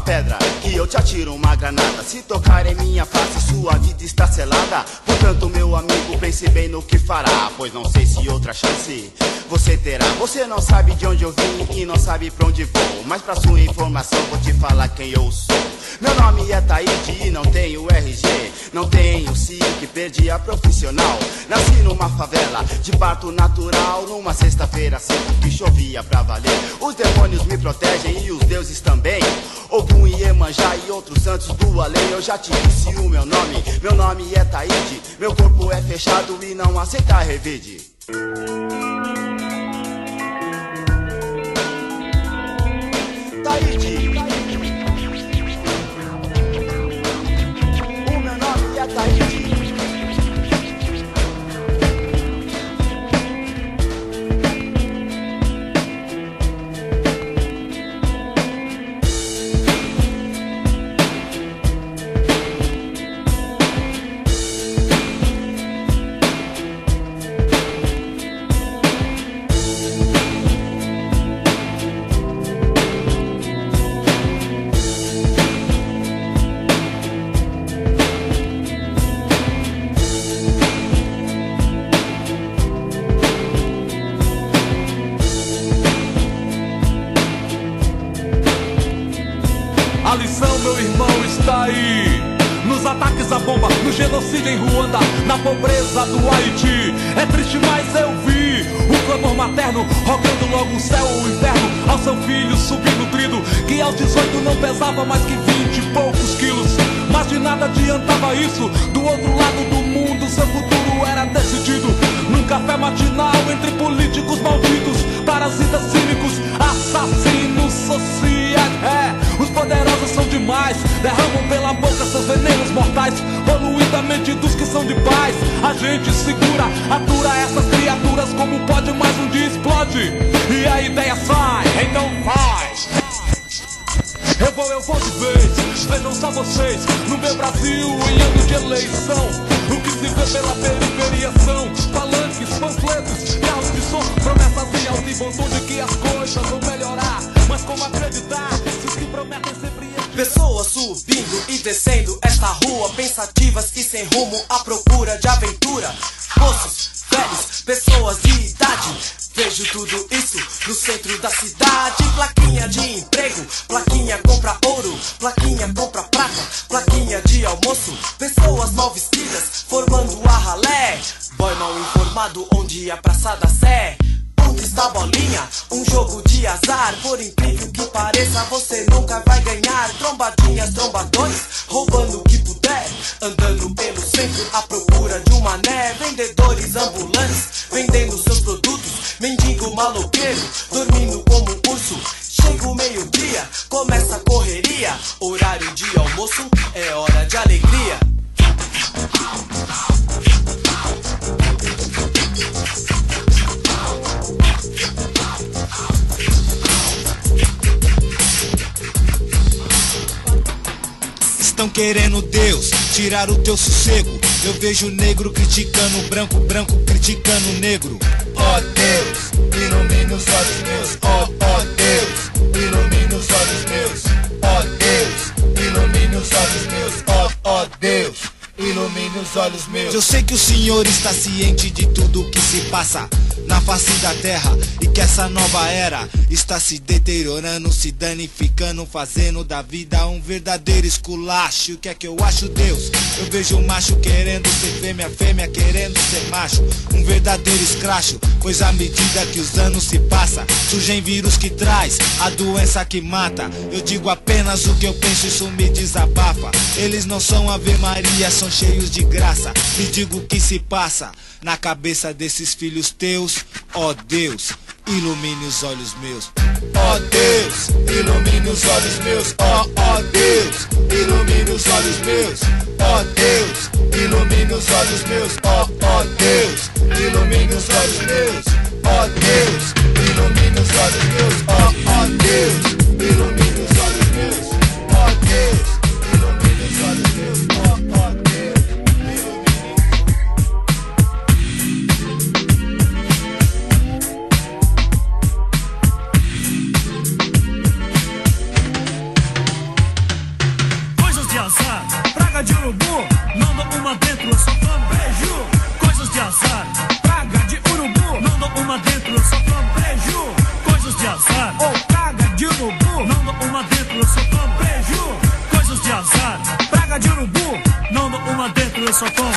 pedra, que eu te atiro uma granada. Se tocar em minha face, sua vida está selada. Portanto, meu amigo, pense bem no que fará. Pois não sei se outra chance você terá. Você não sabe de onde eu vim e não sabe pra onde vou. Mas pra sua informação, vou te falar quem eu sou. Meu nome é Taíde e não tenho RG. Não tenho SIC, perdi a profissional. Nasci numa favela de parto natural. Numa sexta-feira seco que chovia pra valer. Os demônios me protegem e os deuses também. Ogum e Iemanjá e outros santos do além. Eu já te disse o meu nome. Meu nome é Taíde. Meu corpo é fechado e não aceita revide. Taíde. Pesava mais que 20 e poucos quilos. Mas de nada adiantava isso. Do outro lado do mundo, seu futuro era decidido. Num café matinal entre políticos malditos, parasitas cínicos, assassinos sociais. É, os poderosos são demais, derramam pela boca seus venenos mortais, poluindo a mente dos que são de paz. A gente segura, atura essas criaturas como pode, mas um dia explode. E a ideia sai, então faz. Eu vou, eu vou de vez. Vejam só vocês, no meu Brasil, em ano de eleição. O que se vê pela periferia são palanques, panfletos, carros de som, promessas e alto e que as coisas vão melhorar. Mas como acreditar se os que prometem sempre Pessoas subindo e descendo esta rua, pensativas e sem rumo à procura de aventura. Moços, velhos, pessoas de idade. Vejo tudo isso no centro da cidade. Incrível que pareça, você nunca vai Estão querendo Deus tirar o teu sossego. Eu vejo negro criticando branco, branco criticando negro. Ó Deus, ilumina os olhos meus. Ó, ó Deus, ilumina os olhos meus. Ó Deus, ilumina os olhos meus. Ó, ó Deus. Ilumine os olhos meus. Eu sei que o Senhor está ciente de tudo que se passa na face da terra e que essa nova era está se deteriorando, se danificando, fazendo da vida um verdadeiro esculacho. O que é que eu acho, Deus? Eu vejo um macho querendo ser fêmea, fêmea querendo ser macho, um verdadeiro escracho. Pois à medida que os anos se passam, surgem vírus que traz a doença que mata. Eu digo apenas o que eu penso, isso me desabafa. Eles não são Ave Maria, são cheios de graça. Me digo o que se passa na cabeça desses filhos teus, ó Deus. Ilumine os olhos meus, ó Deus, ilumine os olhos meus, ó, ó Deus, ilumine os olhos meus, ó Deus, ilumine os olhos meus, ó, ó Deus, ilumine os olhos meus, ó Deus, ilumine os olhos meus, ó, ó Deus, ilumine os olhos meus, ó Deus, sopão.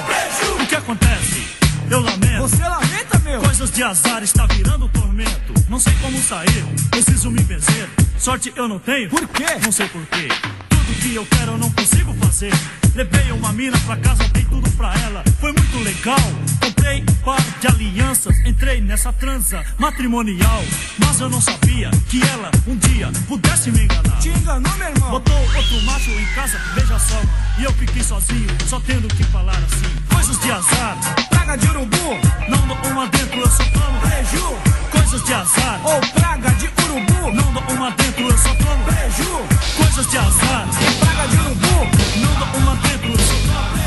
O que acontece? Eu lamento. Você lamenta, meu? Coisas de azar está virando tormento. Não sei como sair, preciso me vencer. Sorte eu não tenho. Por quê? Não sei por quê. Tudo que eu quero eu não consigo fazer. Levei uma mina pra casa, dei tudo pra ela. Foi muito legal Comprei par de alianças, entrei nessa transa matrimonial. Mas eu não sabia que ela um dia pudesse me enganar. Te enganou, meu irmão? Botou outro macho em casa, veja só, mano. E eu fiquei sozinho, só tendo que falar assim. Coisas de azar, Praga de urubu não dou uma dentro, eu só tomo Preju Coisas de azar, ou praga de urubu não dou uma dentro, eu só tomo Preju Coisas de azar, Praga de urubu não dou uma dentro, eu só tomo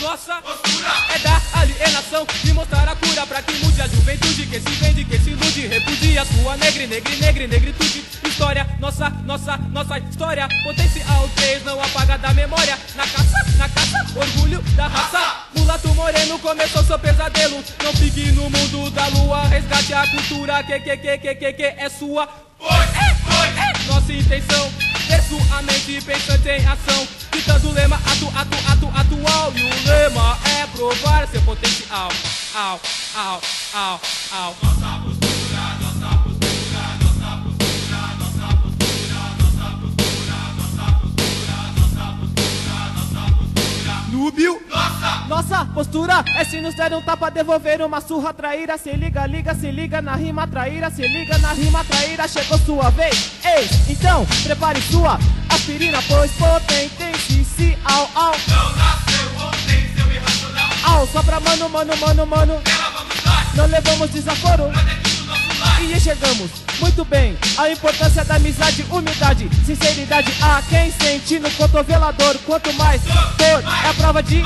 nossa, postura é da alienação e mostrar a cura pra que mude a juventude que se vende, que se ilude, repudia sua negre, negre, negre, negritude. História, nossa, nossa, nossa história. Potencial 3 não apaga da memória. Na caça, na caça, orgulho da raça. Mulato moreno começou seu pesadelo. Não fique no mundo da lua, resgate a cultura que, que, que, que, que, que é sua. Foi, é, foi, é. Nossa intenção, ter sua mente pensante em ação. Ditando o lema atu, atu, atu, atual. E o lema é provar seu potencial. Au, au, au, au. Núbio Nossa! Postura é se nos der um tapa devolver uma surra traíra. Se liga, liga, se liga na rima traíra. Se liga na rima traíra, chegou sua vez. Ei, então prepare sua aspirina Pois potente se au, au. Não nasceu ontem seu irracional. Au, só pra mano, mano, mano, mano. Não levamos desaforo e enxergamos muito bem a importância da amizade, humildade, sinceridade. A quem sente no cotovelador, quanto mais dor é a prova de.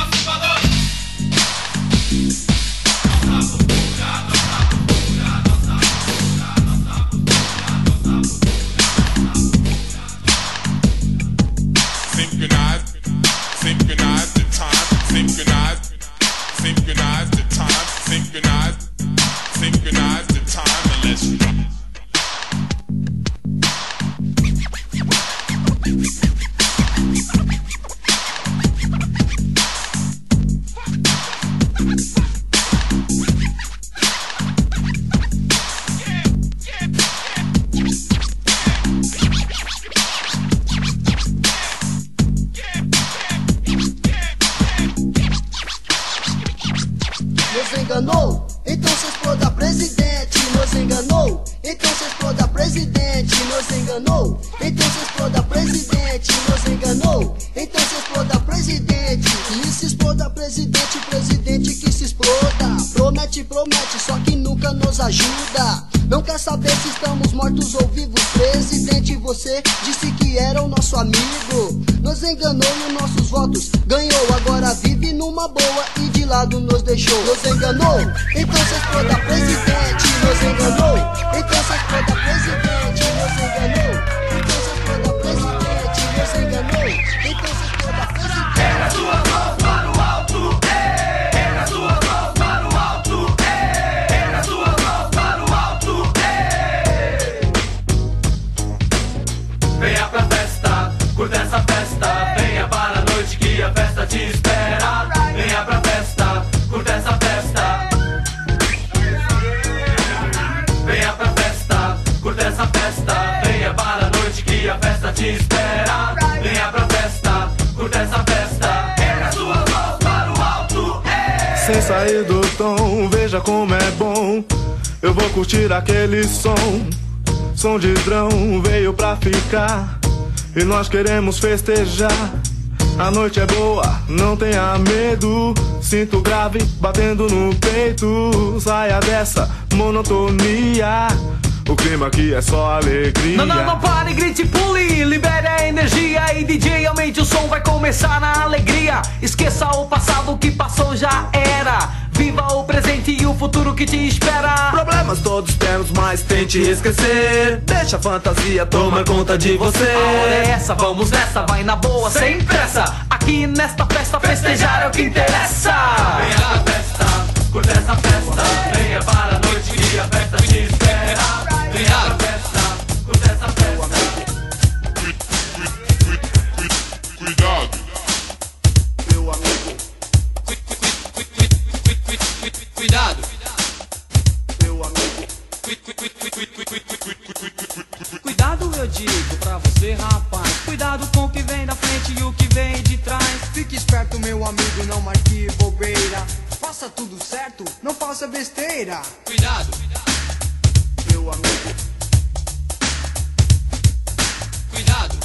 Não quer saber se estamos mortos ou vivos. Presidente, você disse que era o nosso amigo. Nos enganou e os nossos votos ganhou. Agora vive numa boa e de lado nos deixou. Nos enganou, então Eu vou curtir aquele som. Som de drão veio pra ficar. E nós queremos festejar. A noite é boa, não tenha medo. Sinto grave batendo no peito. Saia dessa monotonia. O clima aqui é só alegria. Não, não, não pare, grite, pule, libere a energia e DJ aumente o som, vai começar na alegria. Esqueça o passado que passou já era. Viva o presente e o futuro que te espera. Problemas todos temos, mas tente esquecer. Deixa a fantasia tomar conta de você. A hora é essa, vamos nessa, vai na boa, sem pressa. Aqui nesta festa, festejar é o que interessa. Venha na festa, curta essa festa. Venha para a noite e a festa te espera. Venha na festa. Faça tudo certo, não faça besteira. Cuidado, Meu amigo, cuidado.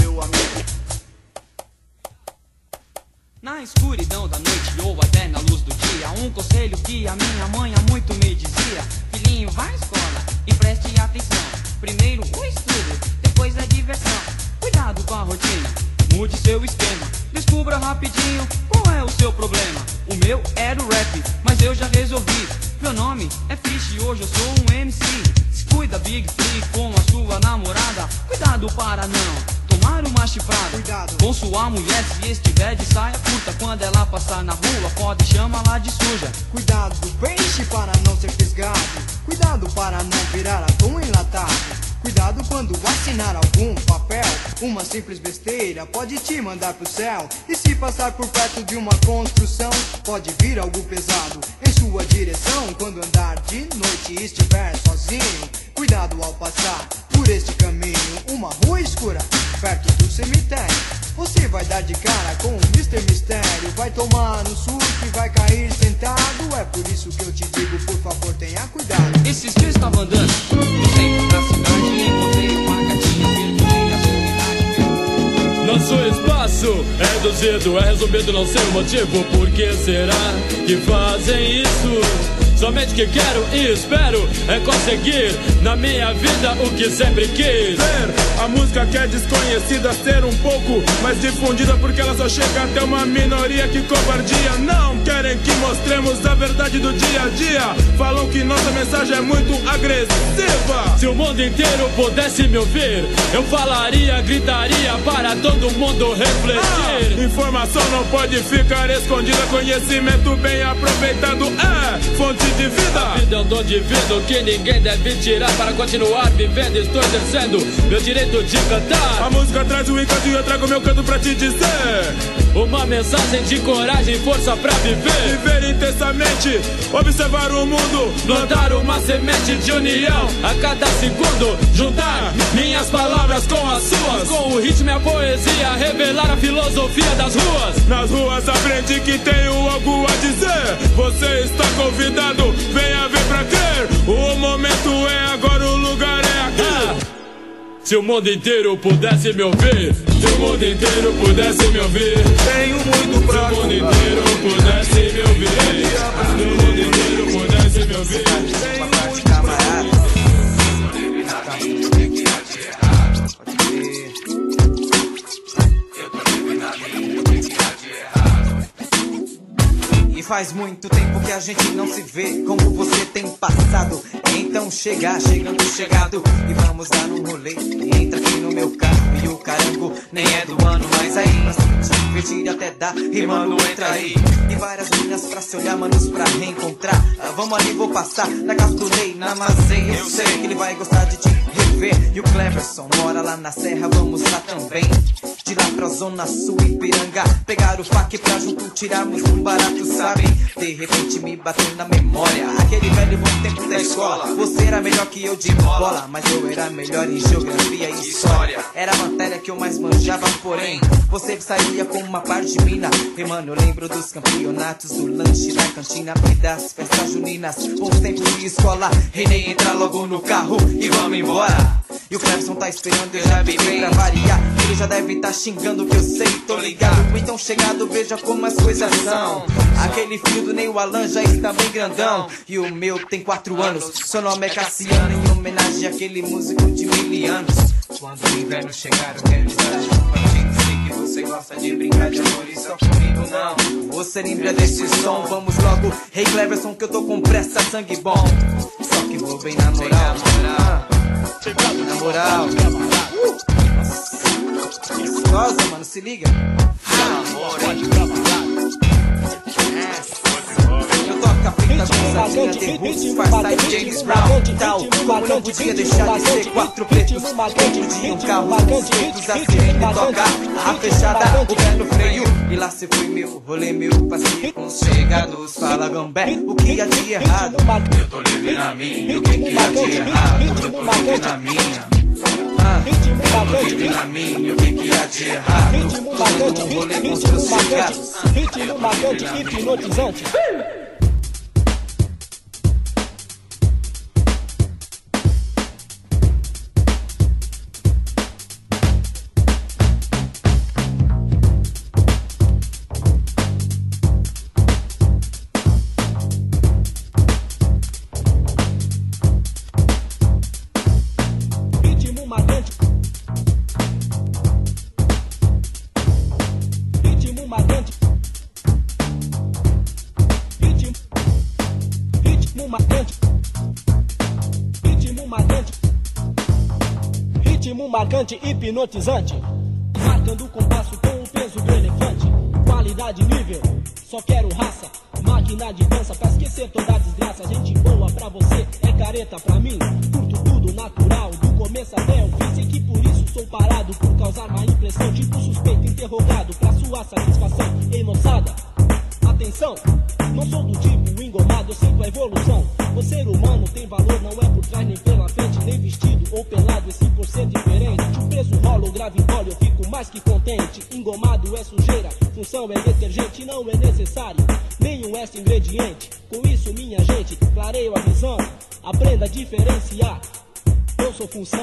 meu amigo, Na escuridão da noite ou até na luz do dia, um conselho que a minha mãe há muito me dizia: Filhinho, vá à escola e preste atenção. Primeiro o estudo, depois a diversão. Cuidado com a rotina, mude seu esquema. Descubra rapidinho qual é o seu problema. O meu era o rap, mas eu já resolvi. Meu nome é Fish e hoje eu sou um MC. Se cuida, Big Free, com a sua namorada. Cuidado para não tomar uma chifrada. Cuidado. Com sua mulher, se estiver de saia curta, quando ela passar na rua, pode chamá-la de suja. Cuidado do peixe para não ser fisgado. Cuidado para não virar atum enlatado. Cuidado quando assinar algum papel. Uma simples besteira pode te mandar pro céu. E se passar por perto de uma construção, pode vir algo pesado em sua direção. Quando andar de noite e estiver sozinho, cuidado ao passar por este caminho. Uma rua escura, perto do cemitério. Você vai dar de cara com o Mr. Mistério. Vai tomar um susto e vai cair sentado. É por isso que eu te digo, por favor, tenha cuidado. Esses dias estava andando no centro da cidade e encontrei uma gatinha vermelha solidária. Nosso espaço é reduzido, é resumido, não sei o motivo. Por que será que fazem isso? Somente que quero e espero é conseguir na minha vida o que sempre quis. Ver a música que é desconhecida ser um pouco mais difundida porque ela só chega até uma minoria que covardia. Não querem que mostremos a verdade do dia a dia. Falam que nossa mensagem é muito agressiva. Se o mundo inteiro pudesse me ouvir, eu falaria, gritaria para todo mundo refletir. Informação não pode ficar escondida. Conhecimento bem aproveitado é fonte de A vida. vida é um dom divino que ninguém deve tirar para continuar vivendo. Estou exercendo meu direito de A cantar. música traz o encanto e eu trago meu canto pra te dizer. Uma mensagem de coragem e força pra viver. Viver intensamente, observar o mundo. Plantar uma semente de união a cada segundo. Juntar minhas palavras com as suas. Com o ritmo e a poesia. Revelar a filosofia das ruas. Nas ruas aprendi que tenho algo a dizer. Você está convidado, venha ver pra crer. O momento é agora, o lugar é aqui. se o mundo inteiro pudesse me ouvir. Se o mundo inteiro pudesse me ouvir. Tenho muito Se pra o mundo inteiro pudesse me ouvir. Se o mundo inteiro pudesse me ouvir. E faz muito tempo que a gente não se vê como você tem passado. Então chega, chegando chegado e vamos dar um rolê. Entra aqui no meu carro e o carango nem é do ano, mas aí se divertir até dá. E mano, entra aí. E várias minas pra se olhar, manos pra reencontrar. Ah, vamos ali, vou passar na casa do na Mazei. Eu sei que ele vai gostar de te E o Cleverson mora lá na serra, vamos lá também. De lá pra zona sul, Ipiranga Pegar o fac pra junto tirarmos um barato, sabe? De repente me bateu na memória. Aquele velho bom tempo da escola. Você era melhor que eu de bola Mas eu era melhor em geografia e história. Era a matéria que eu mais manjava, porém Você saía com uma par de mina. E mano, eu lembro dos campeonatos Do lanche da cantina e das festas juninas. Bons tempos de escola Renei entra logo no carro e vamos embora e o Clebson tá esperando, eu já bebi pra variar. Ele já deve tá xingando que eu sei, tô ligado. Então chegado, veja como as coisas são. Aquele filho do Ney, Alan já está bem grandão. E o meu tem quatro anos. Seu nome é Cassiano, em homenagem àquele músico de mil anos. Quando o inverno chegar, eu quero estar junto dizer que você gosta de brincar de amor e só comigo não. Você lembra desse som? Vamos logo, hey Cleverson, que eu tô com pressa, sangue bom. Só que vou bem na moral. Na moral. Uh! Gostosa, mano, se liga. Eu toco Farsight, James Brown tal. Como não podia deixar de ser quatro pretos de um carro. Feitos a fechada, o pé no freio. E lá foi meu rolê, meu com os chegados. Fala gambé, o que há de errado? Eu tô livre na minha, o que que há de errado? Eu tô livre na minha. Ritmo marcante, na minha, o que que há de errado? Ritmo marcante, ritmo marcante, ritmo marcante, hipnotizante. Marcante hipnotizante. Marcando o compasso com o peso do elefante. Qualidade nível, só quero raça. Máquina de dança pra esquecer toda a desgraça. Gente boa pra você, é careta pra mim. Curto tudo natural, do começo até o fim. Sei que por isso sou parado, por causar má impressão. Tipo suspeito interrogado, pra sua satisfação. Ei moçada, atenção, não sou do tipo engomado, eu sinto a evolução. O ser humano tem valor, não é por trás nem pela frente, nem vestido ou pelado, e sim por ser diferente. O peso rola, o grave encolhe, eu fico mais que contente. Engomado é sujeira, função é detergente, não é necessário nenhum extra ingrediente. Com isso, minha gente, clareio a visão, aprenda a diferenciar. Eu sou função,